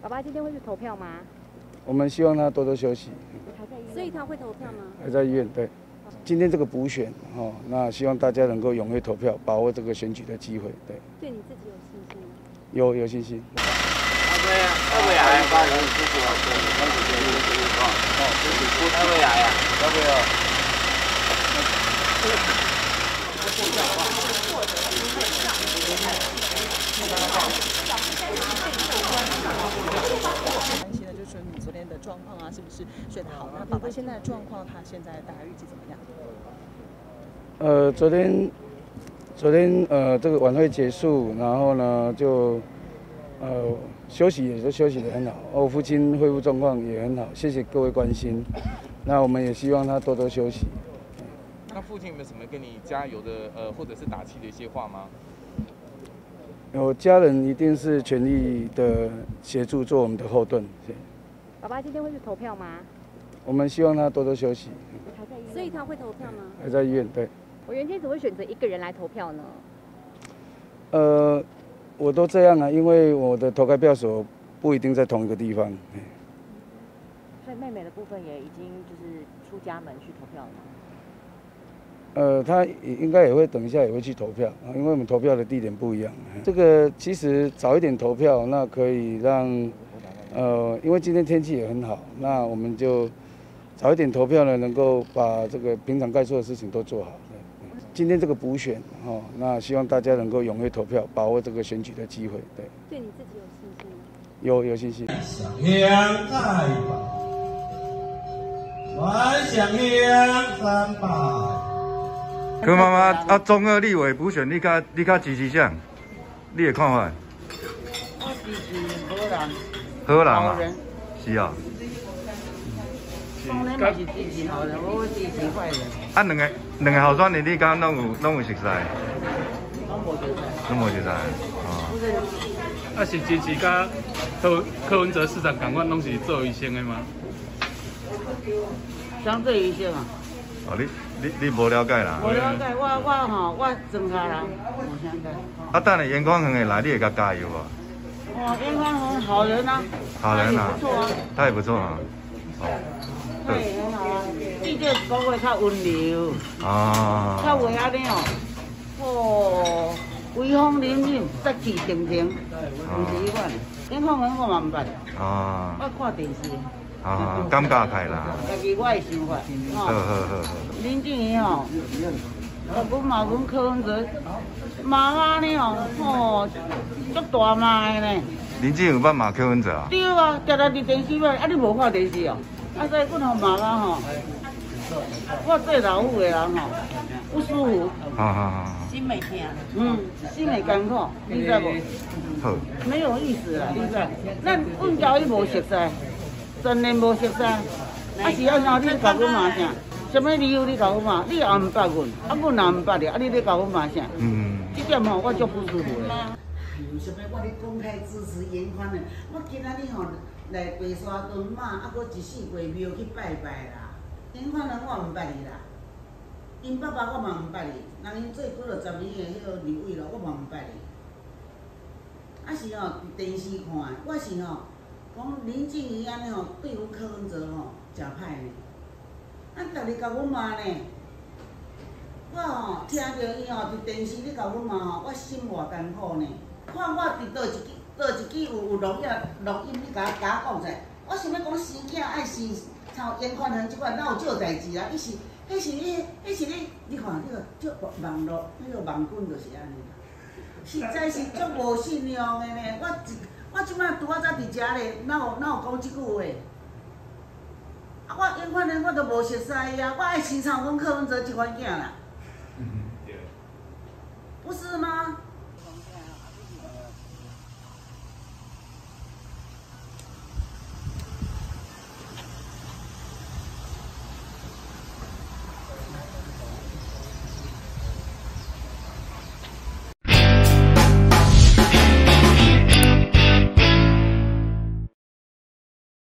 爸爸今天会去投票吗？我们希望他多多休息，所以他会投票吗？还在医院。对，今天这个补选，哦，那希望大家能够踊跃投票，把握这个选举的机会。对，对你自己有信心吗？有有信心。对啊，要不要啊？把人支持啊，对，开始决定这个状况。哦，支持不要不要啊？要不要？担心的就是说你昨天的状况啊，是睡得好？那宝宝现在的状况，他现在大概预计怎么样？呃，昨天，昨天呃，这个晚会结束，然后呢，就呃休息也就休息得很好。我父亲恢复状况也很好，谢谢各位关心。那我们也希望他多多休息。那父亲有没有什么跟你加油的呃，或者是打气的一些话吗？我家人一定是全力的协助，做我们的后盾。爸爸今天会去投票吗？我们希望他多多休息。所以他会投票吗？还在医院，对。我原先怎么会选择一个人来投票呢？呃，我都这样啊，因为我的投开票所不一定在同一个地方。所以妹妹的部分也已经就是出家门去投票了。呃，他应该也会等一下也会去投票啊，因为我们投票的地点不一样。这个其实早一点投票，那可以让呃，因为今天天气也很好，那我们就早一点投票呢，能够把这个平常该做的事情都做好。今天这个补选哦，那希望大家能够踊跃投票，把握这个选举的机会。对，对你自己有信心吗？有有信心。香太保，万祥香三百。柯妈妈啊，中二立委补选，你较你较支持谁？你的看法？我支持好人。好人啊？是啊。是支持好人，我支持坏人。啊，两个两个候选人，你敢拢有拢有熟悉？拢无熟悉。拢无熟悉。哦。啊，是支持甲柯柯文哲市长同款，拢是做医生的吗？相对医生啊。哦，你。你你无了解啦？无了解，我我吼，我庄下人，解。啊，等下严宽恒会来，你会甲加油无？哦，严宽恒好人啊，好人啊，不错啊，他也不错啊。哦，他也很好啊，至少讲话较温柔。啊。较袂安尼哦，哦，威风凛凛，杀气腾腾，唔是伊款。严宽恒我嘛唔捌。啊。我看电视。啊，感觉开啦。家己我的想法，好好好好。林静怡吼，啊，阮嘛阮柯文哲妈妈呢吼，吼，足大妈的呢。林静有捌骂柯文哲啊？对啊，常常伫电视买，啊你无看电视哦？啊所以阮互妈妈吼，我做老母的人吼，不舒服。好好好。心袂疼。嗯，心会艰苦，你知无？好。没有意思啦，你知？咱阮交伊无熟悉。真然无熟悉，啊是要怎你甲阮骂啥？什么理由你甲阮骂？你也毋捌阮，啊阮也毋捌你，啊你咧甲阮骂啥？嗯，这点吼我足不舒服的。什么我咧公开支持严宽的，我今仔日吼来白山蹲马，啊，搁一世过庙去拜拜啦。严宽人我毋捌伊啦，因爸爸我嘛毋捌伊，人因做几落十年的迄个立委咯，我嘛毋捌伊。啊是吼伫电视看，我是吼。讲林静怡安尼吼，对阮柯文哲吼诚歹呢。啊，逐日甲阮骂呢。我吼听着伊吼伫电视咧甲阮骂吼，我心偌艰苦呢。看我伫倒一支倒一支有有录影录音，你甲甲我讲者。我想要讲生囝爱生像严宽恒即款，哪有少代志啊？伊是，迄是你，迄是你，你看迄个足网络，迄个网军就是安尼。实在是足无信用的呢，我一。我即摆拄仔才伫遮咧，哪有哪有讲即句话？啊，我因反正我都无熟悉啊，我爱欣赏阮柯文哲即款囝啦，不是吗？